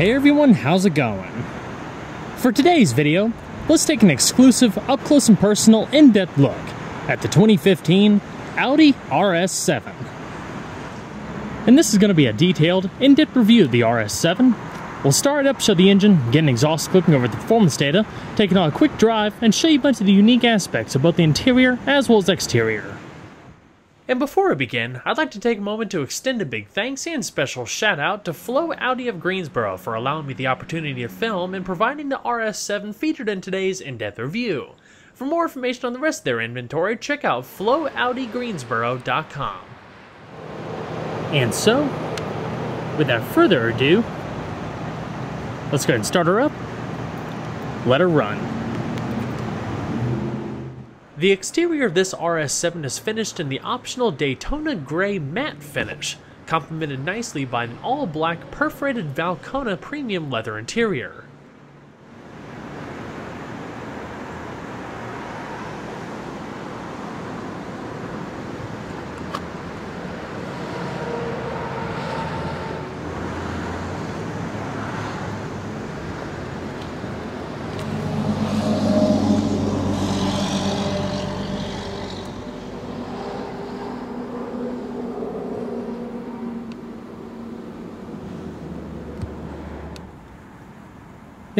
Hey everyone, how's it going? For today's video, let's take an exclusive, up close and personal, in depth look at the 2015 Audi RS7. And this is going to be a detailed, in depth review of the RS7. We'll start it up, show the engine, get an exhaust clipping over the performance data, take it on a quick drive, and show you a bunch of the unique aspects of both the interior as well as exterior. And before we begin, I'd like to take a moment to extend a big thanks and special shout out to Flow Audi of Greensboro for allowing me the opportunity to film and providing the RS7 featured in today's in-depth review. For more information on the rest of their inventory, check out flowaudigreensboro.com. And so, without further ado, let's go ahead and start her up. Let her run. The exterior of this RS7 is finished in the optional Daytona Gray matte finish, complemented nicely by an all-black perforated Valcona premium leather interior.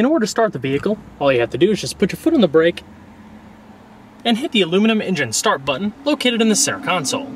In order to start the vehicle, all you have to do is just put your foot on the brake and hit the aluminum engine start button located in the center console.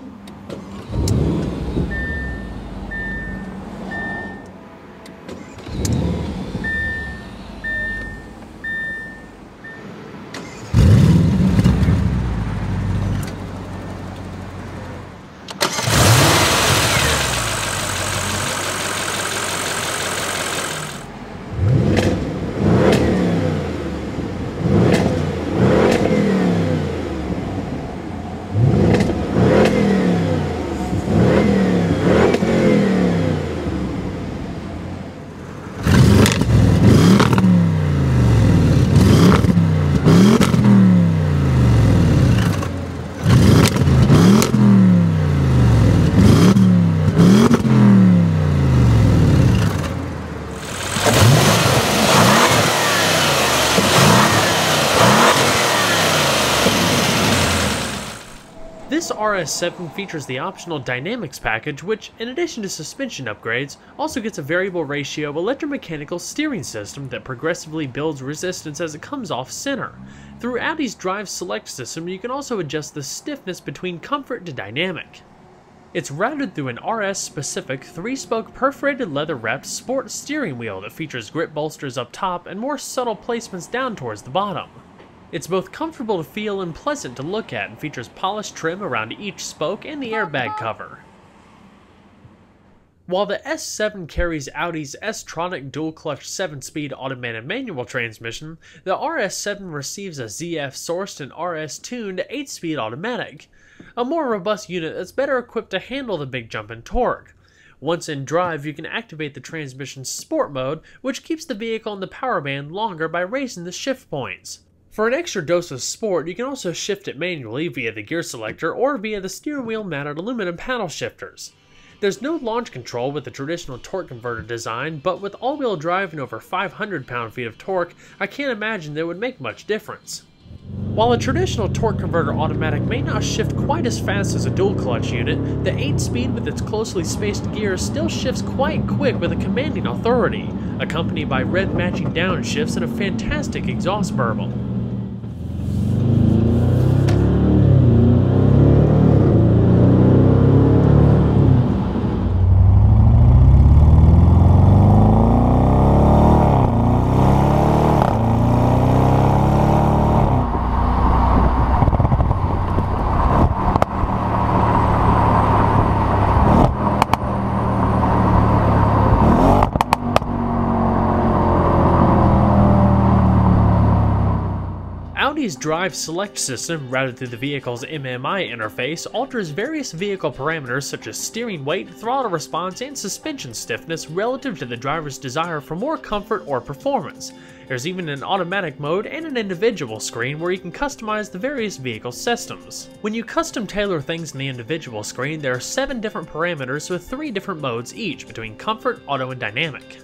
This RS7 features the optional Dynamics package, which, in addition to suspension upgrades, also gets a variable ratio electromechanical steering system that progressively builds resistance as it comes off center. Through Audi's Drive Select system, you can also adjust the stiffness between comfort to dynamic. It's routed through an RS-specific 3-spoke perforated leather-wrapped sport steering wheel that features grip bolsters up top and more subtle placements down towards the bottom. It's both comfortable to feel and pleasant to look at and features polished trim around each spoke and the airbag cover. While the S7 carries Audi's S-Tronic dual-clutch 7-speed automated manual transmission, the RS7 receives a ZF-sourced and RS-tuned 8-speed automatic, a more robust unit that's better equipped to handle the big jump in torque. Once in drive, you can activate the transmission's sport mode, which keeps the vehicle in the power band longer by raising the shift points. For an extra dose of sport, you can also shift it manually via the gear selector or via the steering wheel mounted aluminum paddle shifters. There's no launch control with the traditional torque converter design, but with all-wheel drive and over 500 pound-feet of torque, I can't imagine that would make much difference. While a traditional torque converter automatic may not shift quite as fast as a dual clutch unit, the 8-speed with its closely spaced gears still shifts quite quick with a commanding authority, accompanied by rev matching downshifts and a fantastic exhaust burble. Audi's Drive Select system, routed through the vehicle's MMI interface, alters various vehicle parameters such as steering weight, throttle response, and suspension stiffness relative to the driver's desire for more comfort or performance. There's even an automatic mode and an individual screen where you can customize the various vehicle systems. When you custom tailor things in the individual screen, there are 7 different parameters with 3 different modes each between comfort, auto, and dynamic.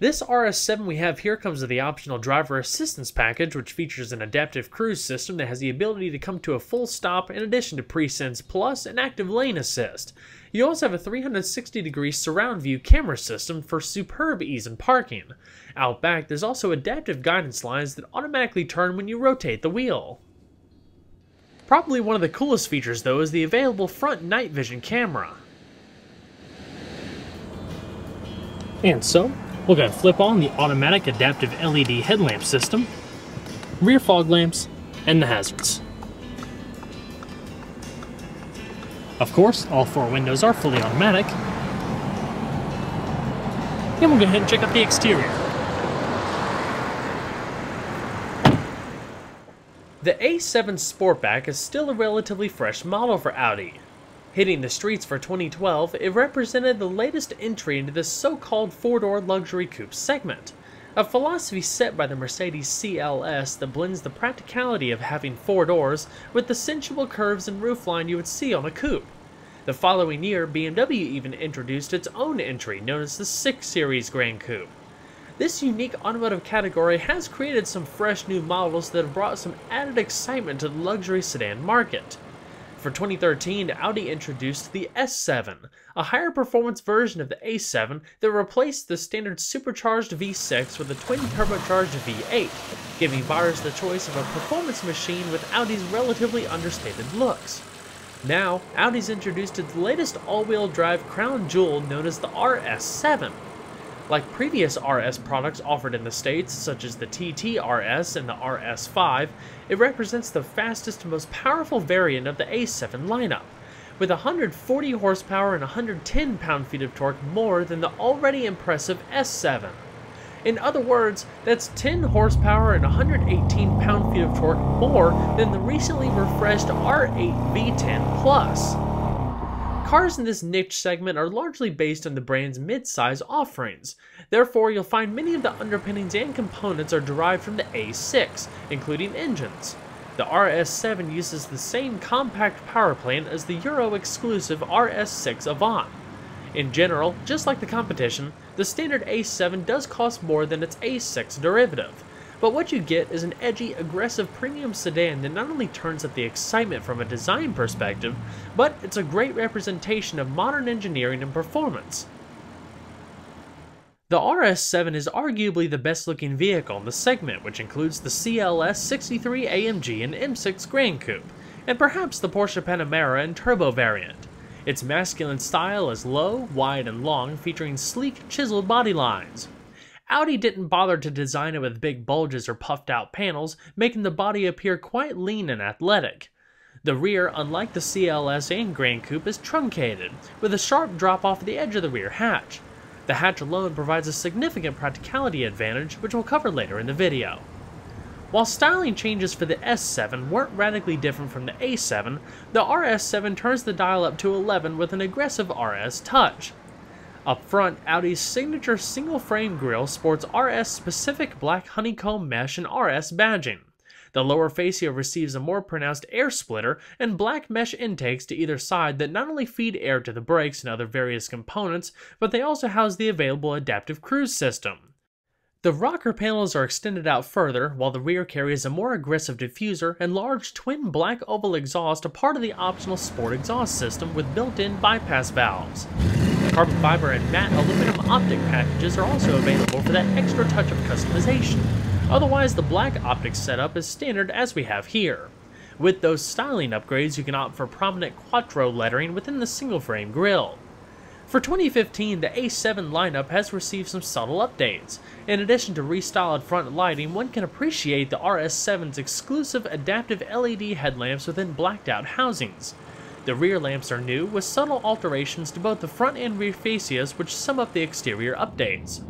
This RS7 we have here comes with the optional driver assistance package, which features an adaptive cruise system that has the ability to come to a full stop in addition to PreSense Plus and active lane assist. You also have a 360 degree surround view camera system for superb ease in parking. Out back, there's also adaptive guidance lines that automatically turn when you rotate the wheel. Probably one of the coolest features though is the available front night vision camera. And so, we're going to flip on the automatic adaptive LED headlamp system, rear fog lamps, and the hazards. Of course, all four windows are fully automatic. And we'll go ahead and check out the exterior. The A7 Sportback is still a relatively fresh model for Audi, Hitting the streets for 2012, it represented the latest entry into the so-called four-door luxury coupe segment, a philosophy set by the Mercedes CLS that blends the practicality of having four doors with the sensual curves and roofline you would see on a coupe. The following year, BMW even introduced its own entry known as the 6 Series Gran Coupe. This unique automotive category has created some fresh new models that have brought some added excitement to the luxury sedan market. For 2013, Audi introduced the S7, a higher performance version of the A7 that replaced the standard supercharged V6 with a twin turbocharged V8, giving buyers the choice of a performance machine with Audi's relatively understated looks. Now, Audi's introduced its latest all-wheel drive crown jewel known as the RS7, like previous RS products offered in the States, such as the TT RS and the RS5, it represents the fastest and most powerful variant of the A7 lineup, with 140 horsepower and 110 pound-feet of torque more than the already impressive S7. In other words, that's 10 horsepower and 118 pound-feet of torque more than the recently refreshed R8 V10 Plus. Cars in this niche segment are largely based on the brand's mid-size offerings. Therefore, you'll find many of the underpinnings and components are derived from the A6, including engines. The RS7 uses the same compact power plant as the Euro-exclusive RS6 Avant. In general, just like the competition, the standard A7 does cost more than its A6 derivative. But what you get is an edgy, aggressive premium sedan that not only turns up the excitement from a design perspective, but it's a great representation of modern engineering and performance. The RS7 is arguably the best looking vehicle in the segment, which includes the CLS 63 AMG and M6 Grand Coupe, and perhaps the Porsche Panamera and Turbo variant. Its masculine style is low, wide, and long, featuring sleek, chiseled body lines. Audi didn't bother to design it with big bulges or puffed out panels, making the body appear quite lean and athletic. The rear, unlike the CLS and Grand Coupe, is truncated, with a sharp drop off the edge of the rear hatch. The hatch alone provides a significant practicality advantage, which we'll cover later in the video. While styling changes for the S7 weren't radically different from the A7, the RS7 turns the dial up to 11 with an aggressive RS touch. Up front, Audi's signature single-frame grille sports RS-specific black honeycomb mesh and RS badging. The lower fascia receives a more pronounced air splitter and black mesh intakes to either side that not only feed air to the brakes and other various components, but they also house the available adaptive cruise system. The rocker panels are extended out further, while the rear carries a more aggressive diffuser and large twin black oval exhaust a part of the optional sport exhaust system with built-in bypass valves. Carbon fiber and matte aluminum optic packages are also available for that extra touch of customization. Otherwise, the black optic setup is standard as we have here. With those styling upgrades, you can opt for prominent Quattro lettering within the single frame grille. For 2015, the A7 lineup has received some subtle updates. In addition to restyled front lighting, one can appreciate the RS7's exclusive adaptive LED headlamps within blacked out housings. The rear lamps are new, with subtle alterations to both the front and rear fascias which sum up the exterior updates.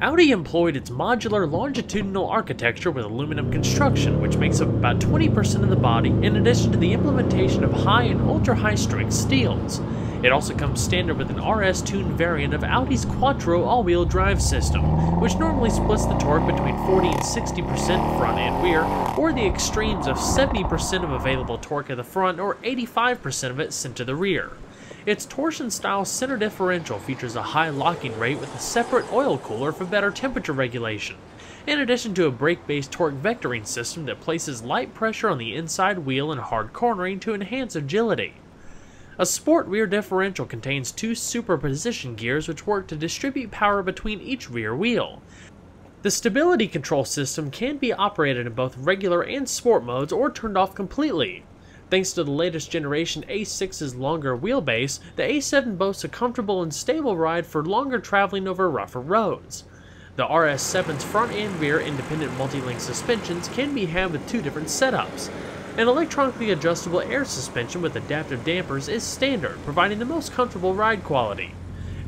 Audi employed its modular longitudinal architecture with aluminum construction, which makes up about 20% of the body, in addition to the implementation of high and ultra-high strength steels. It also comes standard with an RS-tuned variant of Audi's Quattro all-wheel drive system, which normally splits the torque between 40 and 60% front and rear, or the extremes of 70% of available torque at the front or 85% of it sent to the rear. Its Torsen-style center differential features a high locking rate with a separate oil cooler for better temperature regulation, in addition to a brake-based torque vectoring system that places light pressure on the inside wheel and hard cornering to enhance agility. A sport rear differential contains two superposition gears which work to distribute power between each rear wheel. The stability control system can be operated in both regular and sport modes or turned off completely. Thanks to the latest generation A6's longer wheelbase, the A7 boasts a comfortable and stable ride for longer traveling over rougher roads. The RS7's front and rear independent multi-link suspensions can be had with two different setups. An electronically adjustable air suspension with adaptive dampers is standard, providing the most comfortable ride quality.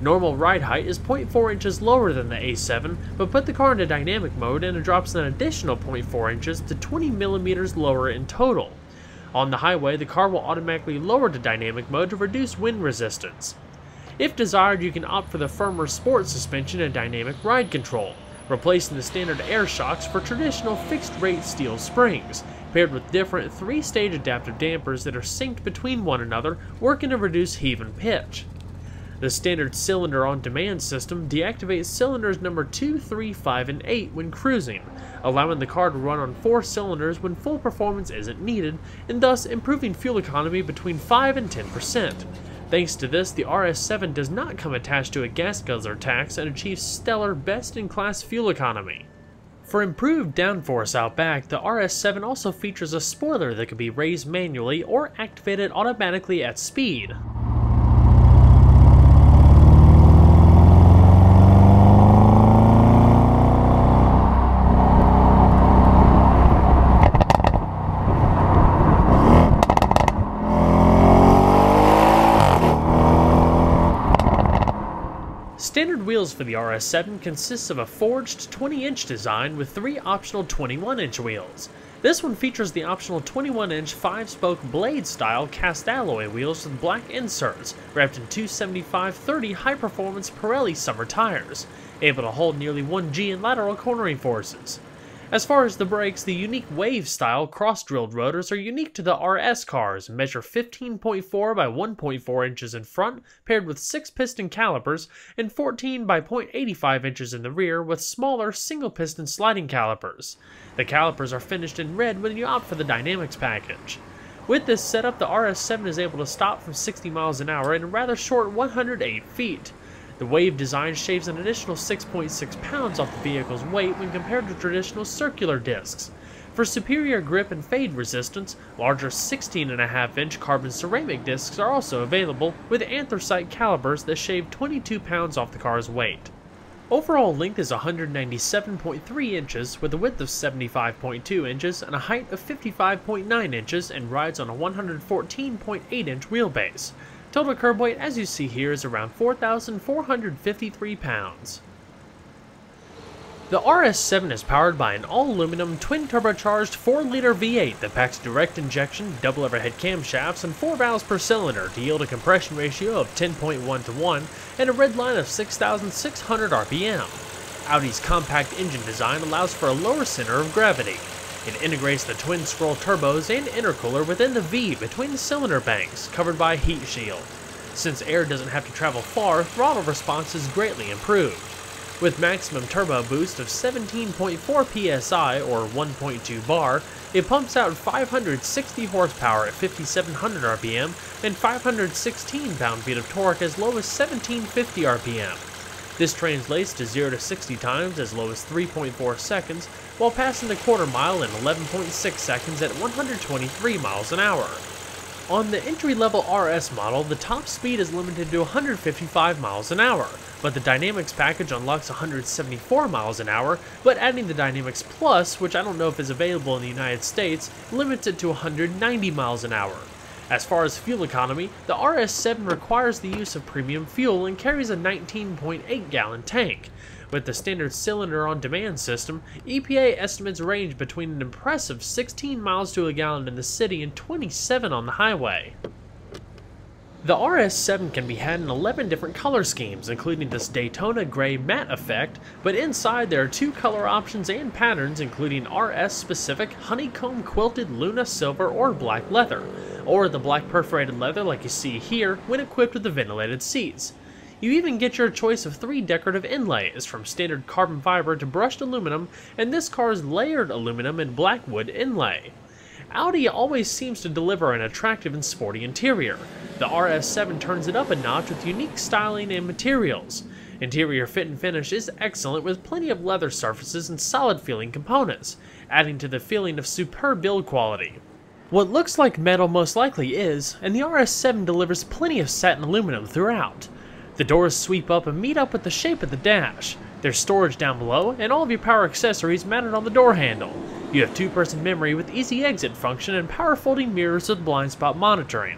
Normal ride height is 0.4 inches lower than the A7, but put the car into dynamic mode and it drops an additional 0.4 inches to 20 millimeters lower in total. On the highway, the car will automatically lower to dynamic mode to reduce wind resistance. If desired, you can opt for the firmer sport suspension and dynamic ride control, replacing the standard air shocks for traditional fixed-rate steel springs, paired with different three-stage adaptive dampers that are synced between one another, working to reduce heave and pitch. The standard cylinder on demand system deactivates cylinders number 2, 3, 5, and 8 when cruising, allowing the car to run on 4 cylinders when full performance isn't needed, and thus improving fuel economy between 5 and 10%. Thanks to this, the RS7 does not come attached to a gas guzzler tax and achieves stellar best-in-class fuel economy. For improved downforce out back, the RS7 also features a spoiler that can be raised manually or activated automatically at speed, Standard wheels for the RS7 consists of a forged 20-inch design with three optional 21-inch wheels. This one features the optional 21-inch 5-spoke blade-style cast alloy wheels with black inserts, wrapped in 275-30 high-performance Pirelli summer tires, able to hold nearly 1G in lateral cornering forces. As far as the brakes, the unique wave-style cross-drilled rotors are unique to the RS cars measure 15.4 by 1.4 inches in front, paired with 6-piston calipers, and 14 by 0.85 inches in the rear with smaller single-piston sliding calipers. The calipers are finished in red when you opt for the Dynamics package. With this setup, the RS7 is able to stop from 60 miles an hour in a rather short 108 feet. The Wave design shaves an additional 6.6 pounds off the vehicle's weight when compared to traditional circular discs. For superior grip and fade resistance, larger 16.5 inch carbon ceramic discs are also available, with anthracite calipers that shave 22 pounds off the car's weight. Overall length is 197.3 inches with a width of 75.2 inches and a height of 55.9 inches and rides on a 114.8 inch wheelbase. Total curb weight, as you see here, is around 4,453 pounds. The RS7 is powered by an all-aluminum, twin-turbocharged 4-liter V8 that packs direct injection, double overhead camshafts, and 4 valves per cylinder to yield a compression ratio of 10.1 to 1 and a red line of 6,600 RPM. Audi's compact engine design allows for a lower center of gravity, it integrates the twin scroll turbos and intercooler within the V between cylinder banks, covered by a heat shield. Since air doesn't have to travel far, throttle response is greatly improved. With maximum turbo boost of 17.4 psi or 1.2 bar, it pumps out 560 horsepower at 5700 rpm and 516 pound-feet of torque as low as 1750 rpm. This translates to 0 to 60 times as low as 3.4 seconds, while passing the quarter mile in 11.6 seconds at 123 miles an hour. On the entry-level RS model, the top speed is limited to 155 miles an hour, but the Dynamics package unlocks 174 miles an hour, but adding the Dynamics Plus, which I don't know if is available in the United States, limits it to 190 miles an hour. As far as fuel economy, the RS7 requires the use of premium fuel and carries a 19.8 gallon tank. With the standard cylinder on demand system, EPA estimates range between an impressive 16 miles to a gallon in the city and 27 on the highway. The RS7 can be had in 11 different color schemes, including this Daytona Gray matte effect, but inside there are two color options and patterns including RS-specific honeycomb quilted Luna silver or black leather, or the black perforated leather like you see here when equipped with the ventilated seats. You even get your choice of three decorative inlays, from standard carbon fiber to brushed aluminum, and this car's layered aluminum and blackwood inlay. Audi always seems to deliver an attractive and sporty interior. The RS7 turns it up a notch with unique styling and materials. Interior fit and finish is excellent with plenty of leather surfaces and solid feeling components, adding to the feeling of superb build quality. What looks like metal most likely is, and the RS7 delivers plenty of satin aluminum throughout. The doors sweep up and meet up with the shape of the dash. There's storage down below, and all of your power accessories mounted on the door handle. You have two-person memory with easy exit function and power folding mirrors with blind spot monitoring.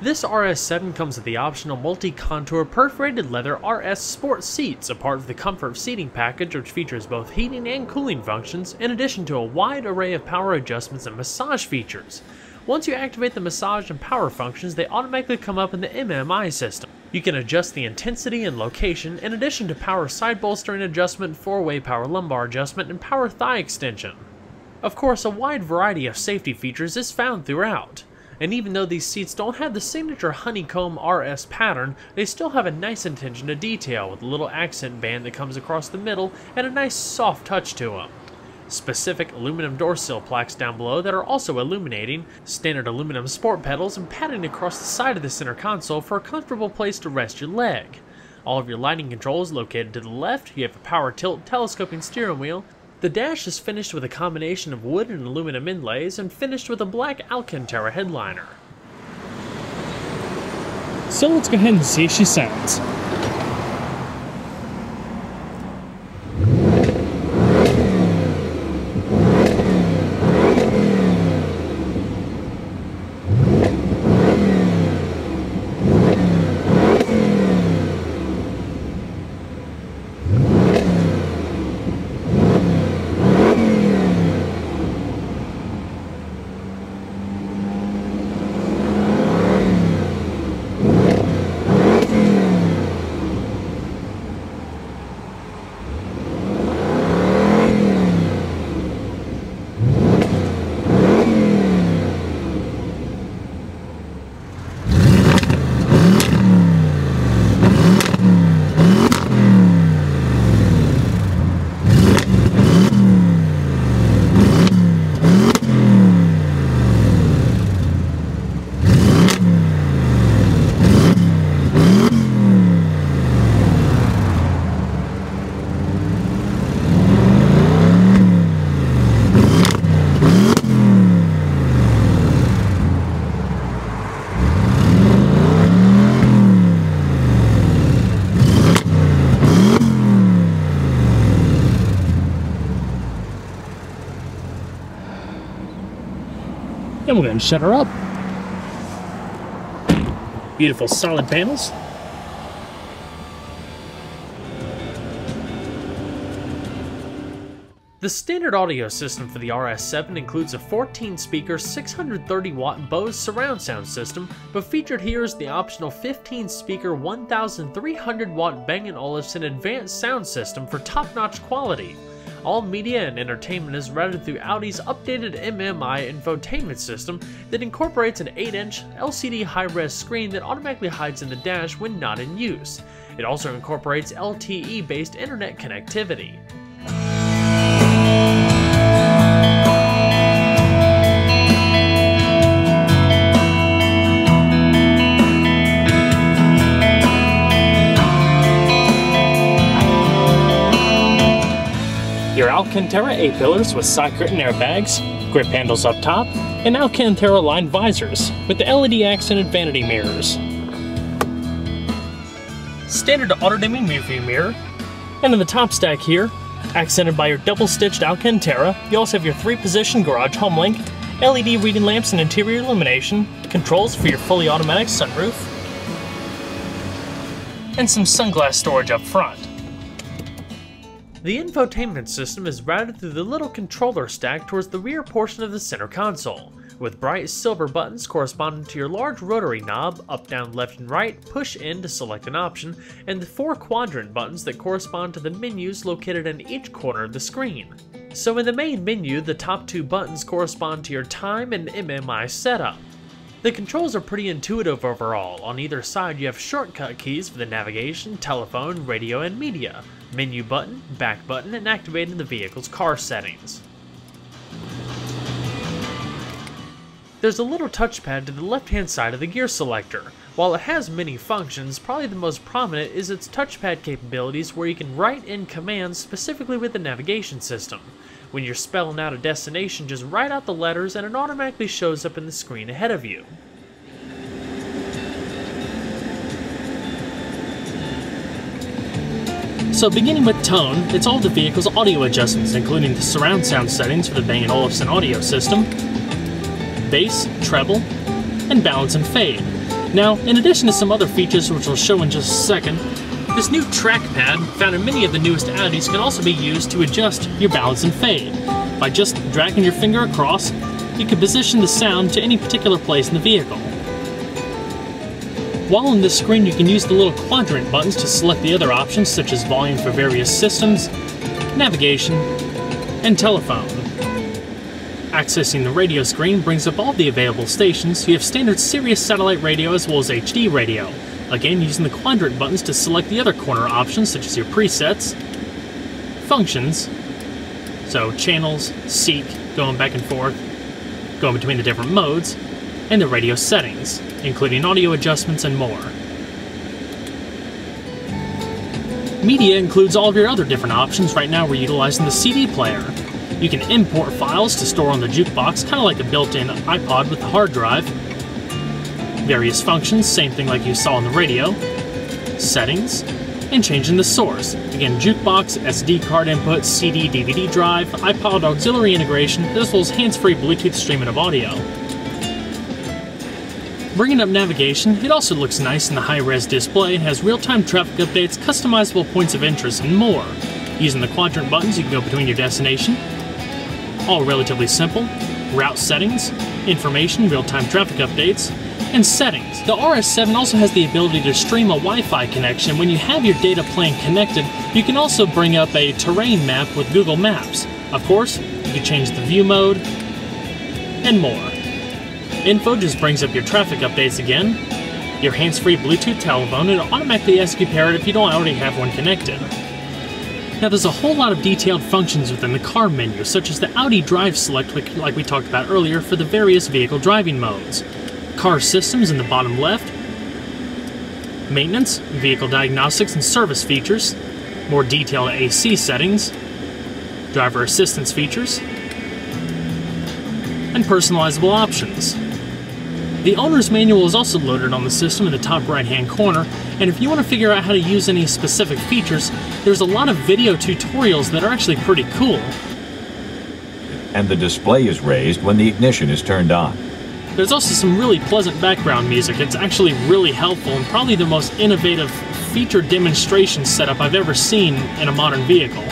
This RS7 comes with the optional multi-contour perforated leather RS Sport seats, a part of the Comfort seating package which features both heating and cooling functions, in addition to a wide array of power adjustments and massage features. Once you activate the massage and power functions, they automatically come up in the MMI system. You can adjust the intensity and location, in addition to power side bolstering adjustment, 4-way power lumbar adjustment, and power thigh extension. Of course, a wide variety of safety features is found throughout. And even though these seats don't have the signature honeycomb RS pattern, they still have a nice attention to detail with a little accent band that comes across the middle and a nice soft touch to them. Specific aluminum door sill plaques down below that are also illuminating, standard aluminum sport pedals, and padding across the side of the center console for a comfortable place to rest your leg. All of your lighting controls located to the left, you have a power tilt telescoping steering wheel, the dash is finished with a combination of wood and aluminum inlays and finished with a black Alcantara headliner. So let's go ahead and see if she sounds. And we'll go ahead and shut her up. Beautiful solid panels. The standard audio system for the RS7 includes a 14-speaker 630-watt Bose surround sound system, but featured here is the optional 15-speaker 1,300-watt Bang & Olufsen advanced sound system for top-notch quality. All media and entertainment is routed through Audi's updated MMI infotainment system that incorporates an 8-inch LCD high-res screen that automatically hides in the dash when not in use. It also incorporates LTE-based internet connectivity. Your Alcantara A-pillars with side curtain airbags, grip handles up top, and Alcantara lined visors with the LED accented vanity mirrors. Standard auto-dimming view mirror, and in the top stack here, accented by your double-stitched Alcantara, you also have your three-position garage home link, LED reading lamps and interior illumination, controls for your fully automatic sunroof, and some sunglass storage up front. The infotainment system is routed through the little controller stack towards the rear portion of the center console. with bright silver buttons corresponding to your large rotary knob, up, down, left, and right, push in to select an option, and the four quadrant buttons that correspond to the menus located in each corner of the screen. So in the main menu, the top two buttons correspond to your time and MMI setup. The controls are pretty intuitive overall. On either side, you have shortcut keys for the navigation, telephone, radio, and media, menu button, back button, and activating the vehicle's car settings. There's a little touchpad to the left-hand side of the gear selector. While it has many functions, probably the most prominent is its touchpad capabilities where you can write in commands specifically with the navigation system. When you're spelling out a destination, just write out the letters and it automatically shows up in the screen ahead of you. So beginning with tone, it's all the vehicle's audio adjustments, including the surround sound settings for the Bang & Olufsen audio system, bass, treble, and balance and fade. Now, in addition to some other features which we'll show in just a second, this new trackpad, found in many of the newest Audis, can also be used to adjust your balance and fade. By just dragging your finger across, you can position the sound to any particular place in the vehicle. While on this screen, you can use the little quadrant buttons to select the other options such as volume for various systems, navigation, and telephone. Accessing the radio screen brings up all the available stations. You have standard Sirius satellite radio as well as HD radio. Again, using the quadrant buttons to select the other corner options such as your presets, functions, so channels, seek, going back and forth, going between the different modes, and the radio settings, including audio adjustments and more. Media includes all of your other different options. Right now we're utilizing the CD player. You can import files to store on the jukebox, kind of like a built-in iPod with a hard drive. Various functions, same thing like you saw on the radio. Settings, and changing the source. Again, jukebox, SD card input, CD, DVD drive, iPod auxiliary integration, as well as hands-free Bluetooth streaming of audio. Bringing up navigation, it also looks nice in the high-res display, and has real-time traffic updates, customizable points of interest, and more. Using the quadrant buttons, you can go between your destination. All relatively simple. Route settings, information, real-time traffic updates, and settings. The RS7 also has the ability to stream a Wi-Fi connection. When you have your data plan connected, you can also bring up a terrain map with Google Maps. Of course, you can change the view mode, and more. Info just brings up your traffic updates again, your hands-free Bluetooth telephone, and automatically asks you pair it if you don't already have one connected. Now there's a whole lot of detailed functions within the car menu, such as the Audi Drive Select like we talked about earlier for the various vehicle driving modes, car systems in the bottom left, maintenance, vehicle diagnostics and service features, more detailed AC settings, driver assistance features, and personalizable options. The owner's manual is also loaded on the system in the top right hand corner, and if you want to figure out how to use any specific features, there's a lot of video tutorials that are actually pretty cool. And the display is raised when the ignition is turned on. There's also some really pleasant background music. It's actually really helpful and probably the most innovative feature demonstration setup I've ever seen in a modern vehicle.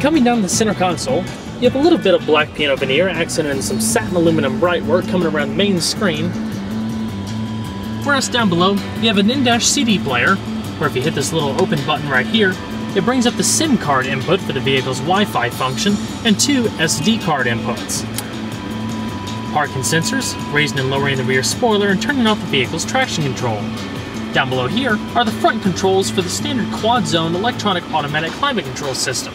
Coming down the center console, you have a little bit of black piano veneer accented in some satin aluminum brightwork coming around the main screen. Whereas down below, you have an in-dash CD player, where if you hit this little open button right here, it brings up the SIM card input for the vehicle's Wi-Fi function and two SD card inputs. Parking sensors, raising and lowering the rear spoiler and turning off the vehicle's traction control. Down below here are the front controls for the standard quad zone electronic automatic climate control system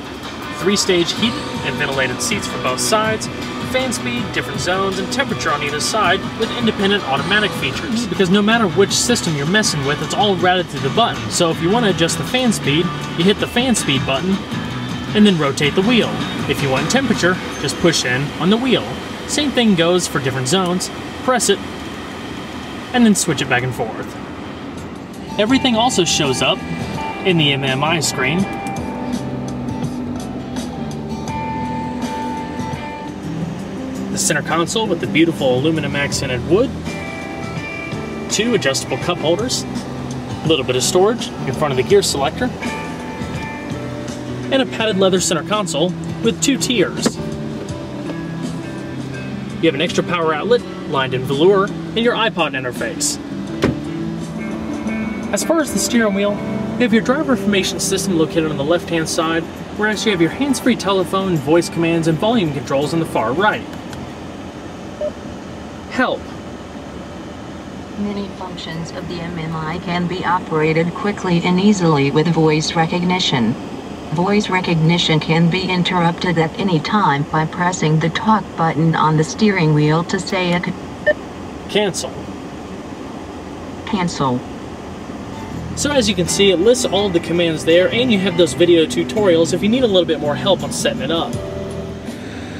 three-stage heated and ventilated seats for both sides, fan speed, different zones, and temperature on either side with independent automatic features. Because no matter which system you're messing with, it's all routed through the button. So if you want to adjust the fan speed, you hit the fan speed button and then rotate the wheel. If you want temperature, just push in on the wheel. Same thing goes for different zones. Press it and then switch it back and forth. Everything also shows up in the MMI screen center console with the beautiful aluminum accented wood, two adjustable cup holders, a little bit of storage in front of the gear selector, and a padded leather center console with two tiers. You have an extra power outlet, lined in velour, and your iPod interface. As far as the steering wheel, you have your driver information system located on the left-hand side, whereas you have your hands-free telephone, voice commands, and volume controls on the far right. Help. Many functions of the MMI can be operated quickly and easily with voice recognition. Voice recognition can be interrupted at any time by pressing the talk button on the steering wheel to say a Cancel. cancel. So as you can see, it lists all of the commands there, and you have those video tutorials if you need a little bit more help on setting it up.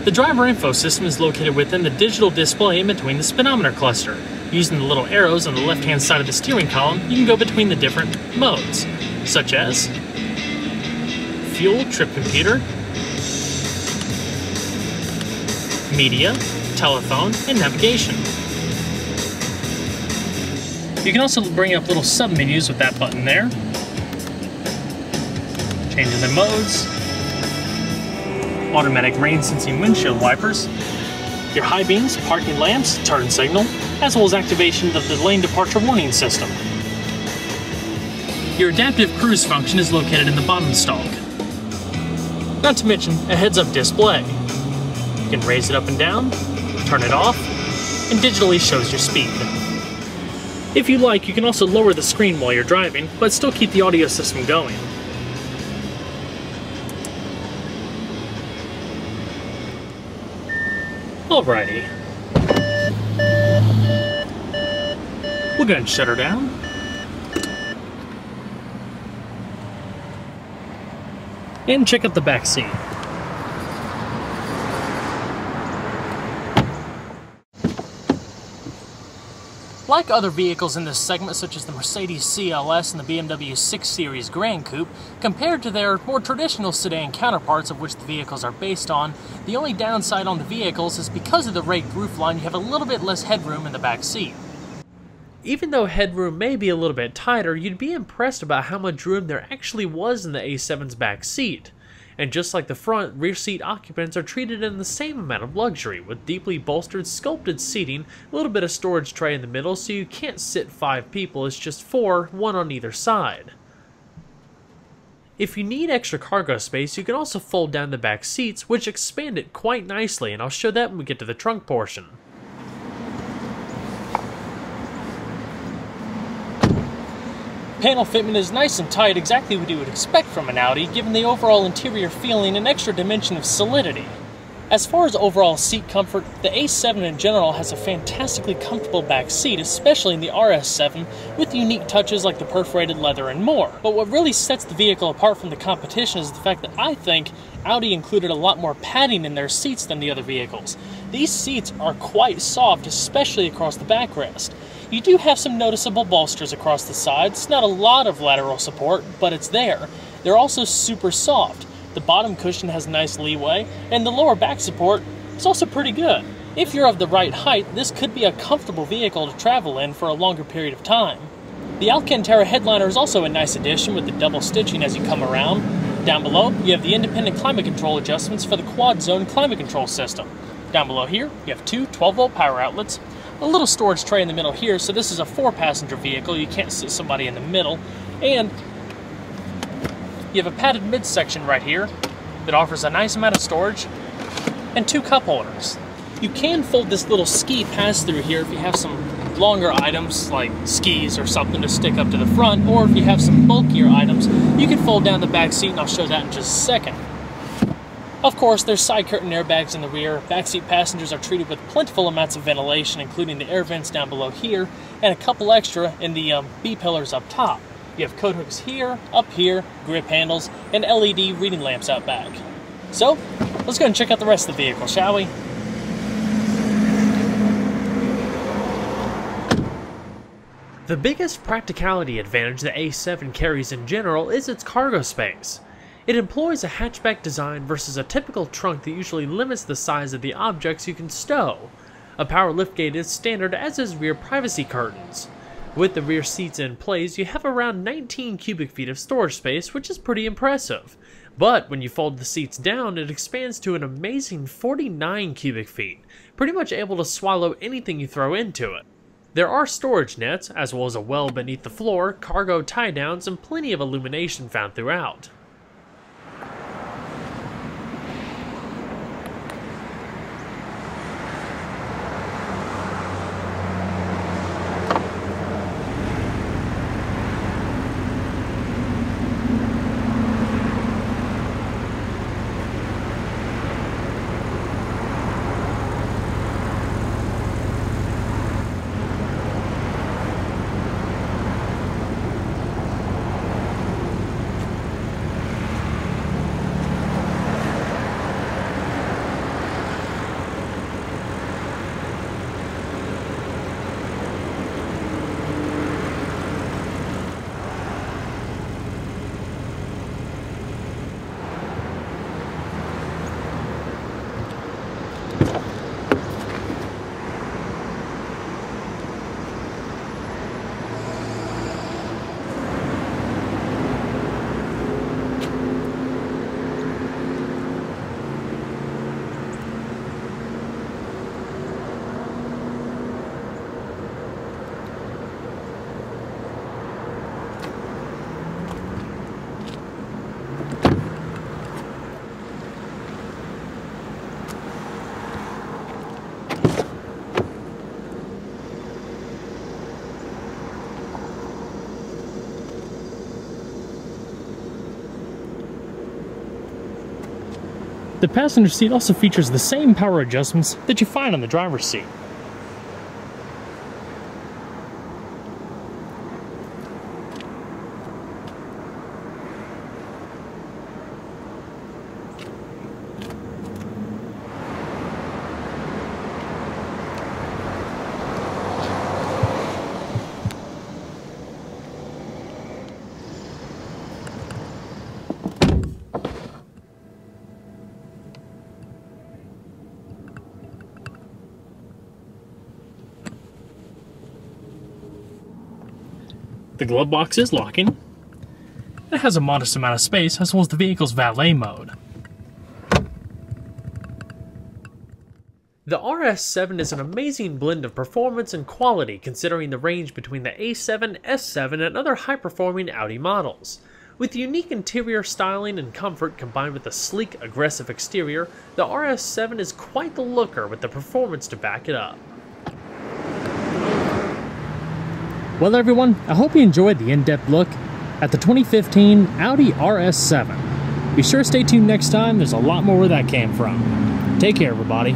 The driver info system is located within the digital display in between the speedometer cluster. Using the little arrows on the left-hand side of the steering column, you can go between the different modes, such as fuel, trip computer, media, telephone, and navigation. You can also bring up little sub-menus with that button there. Changing the modes. Automatic rain sensing windshield wipers. Your high beams, parking lamps, turn signal, as well as activation of the lane departure warning system. Your adaptive cruise function is located in the bottom stalk. Not to mention a heads-up display. You can raise it up and down, turn it off, and digitally shows your speed. If you like, you can also lower the screen while you're driving, but still keep the audio system going. Alrighty. We'll go ahead and shut her down. And check out the back seat. Like other vehicles in this segment, such as the Mercedes CLS and the BMW 6 Series Grand Coupe, compared to their more traditional sedan counterparts of which the vehicles are based on, the only downside on the vehicles is because of the raked roofline, you have a little bit less headroom in the back seat. Even though headroom may be a little bit tighter, you'd be impressed about how much room there actually was in the A7's back seat. And just like the front, rear seat occupants are treated in the same amount of luxury, with deeply bolstered, sculpted seating, a little bit of storage tray in the middle so you can't sit five people, it's just four, one on either side. If you need extra cargo space, you can also fold down the back seats, which expand it quite nicely, and I'll show that when we get to the trunk portion. Panel fitment is nice and tight, exactly what you would expect from an Audi, given the overall interior feeling and extra dimension of solidity. As far as overall seat comfort, the A7 in general has a fantastically comfortable back seat, especially in the RS7, with unique touches like the perforated leather and more. But what really sets the vehicle apart from the competition is the fact that I think Audi included a lot more padding in their seats than the other vehicles. These seats are quite soft, especially across the backrest. You do have some noticeable bolsters across the sides, not a lot of lateral support, but it's there. They're also super soft. The bottom cushion has nice leeway, and the lower back support is also pretty good. If you're of the right height, this could be a comfortable vehicle to travel in for a longer period of time. The Alcantara headliner is also a nice addition with the double stitching as you come around. Down below, you have the independent climate control adjustments for the quad zone climate control system. Down below here, you have two 12 volt power outlets, a little storage tray in the middle here, so this is a four passenger vehicle, you can't sit somebody in the middle, and you have a padded midsection right here that offers a nice amount of storage, and two cup holders. You can fold this little ski pass through here if you have some longer items like skis or something to stick up to the front, or if you have some bulkier items, you can fold down the back seat, and I'll show that in just a second. Of course, there's side curtain airbags in the rear. Backseat passengers are treated with plentiful amounts of ventilation, including the air vents down below here, and a couple extra in the um, B pillars up top. You have coat hooks here, up here, grip handles, and LED reading lamps out back. So, let's go and check out the rest of the vehicle, shall we? The biggest practicality advantage the A7 carries in general is its cargo space. It employs a hatchback design versus a typical trunk that usually limits the size of the objects you can stow. A power liftgate is standard as is rear privacy curtains. With the rear seats in place, you have around 19 cubic feet of storage space, which is pretty impressive. But when you fold the seats down, it expands to an amazing 49 cubic feet, pretty much able to swallow anything you throw into it. There are storage nets, as well as a well beneath the floor, cargo tie downs, and plenty of illumination found throughout. The passenger seat also features the same power adjustments that you find on the driver's seat. The glove box is locking. It has a modest amount of space as well as the vehicle's valet mode. The RS7 is an amazing blend of performance and quality considering the range between the A7, S7, and other high-performing Audi models. With unique interior styling and comfort combined with a sleek, aggressive exterior, the RS7 is quite the looker with the performance to back it up. Well, everyone, I hope you enjoyed the in depth look at the 2015 Audi RS7. Be sure to stay tuned next time, there's a lot more where that came from. Take care, everybody.